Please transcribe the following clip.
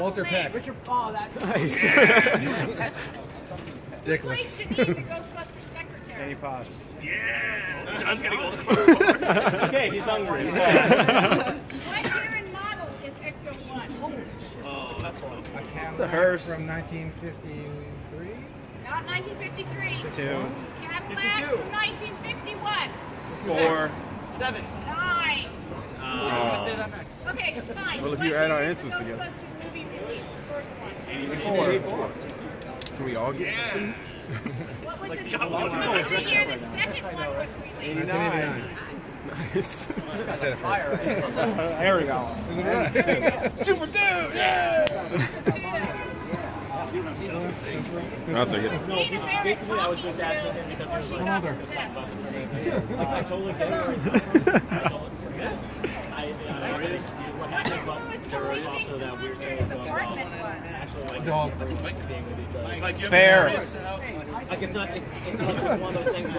Walter Peck. Richard Paul, that's Nice. Dickless. Place Janine, Ghostbusters secretary. Danny Potts. Yeah. John's gonna go. okay. He's hungry. What year model is Ecto 1? Oh, that's low. A Cadillac a hearse. from 1953. Not 1953. Two. Cadillac from 1951. Four. Seven. Nine. Oh. Say that next. Okay, fine. Well, if you add our answers together. 84. 84. Can we all get yeah. some? what was, like, the, what was the year the second one was released? 89. Nice. I said it first. there we go. Two for two! Yeah! That's a good one. I was just asking she got I totally get it. I, I, I, I, have Fair. Like, it's not, it's, it's like one of those things